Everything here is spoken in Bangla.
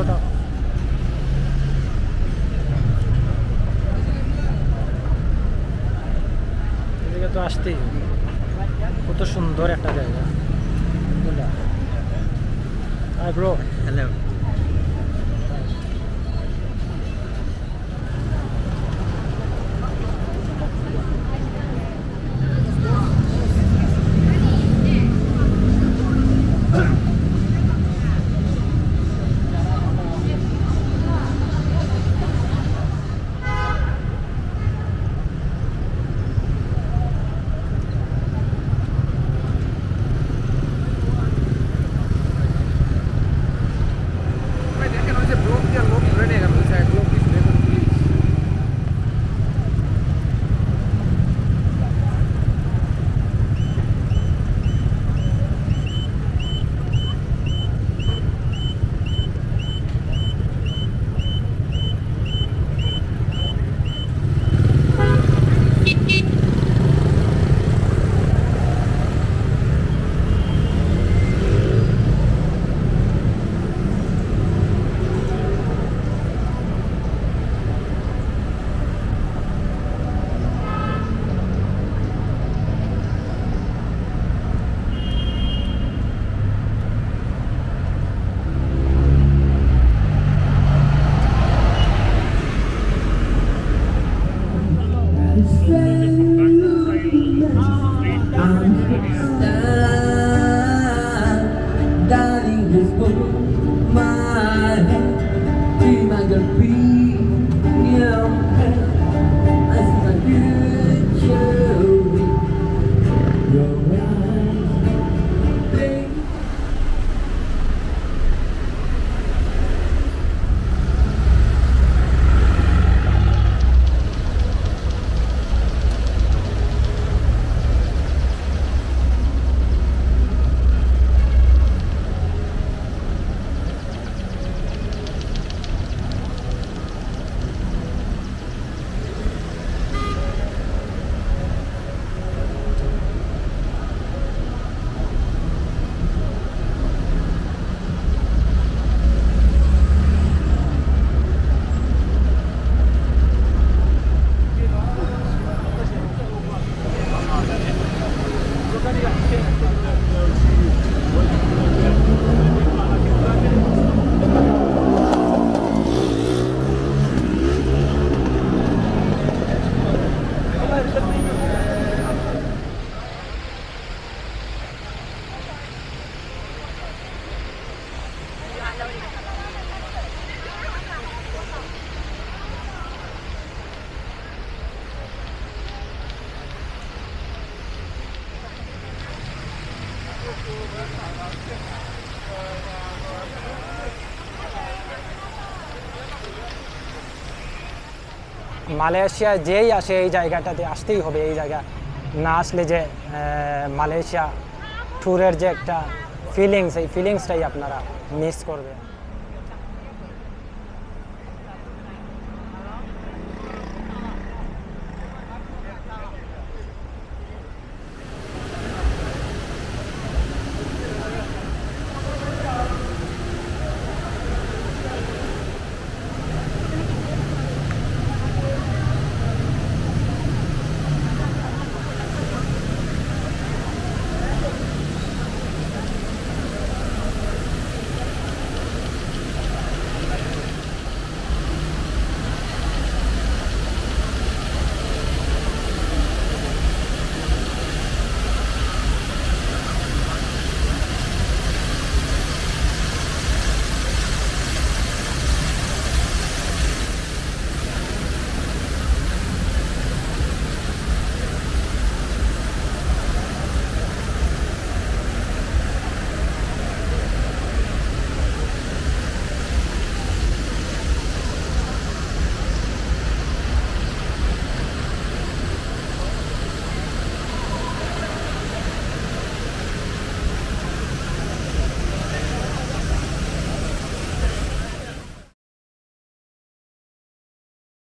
হঠাৎ এদিকে তো আসতেই কত সুন্দর একটা জায়গা। Hello London. মালয়েশিয়া যেই আসে এই জায়গাটাতে আসতেই হবে, এই জায়গা না আসলে যে মালয়েশিয়া ট্যুরের যে একটা ফিলিংস এই ফিলিংসটাই আপনারা মিস করবে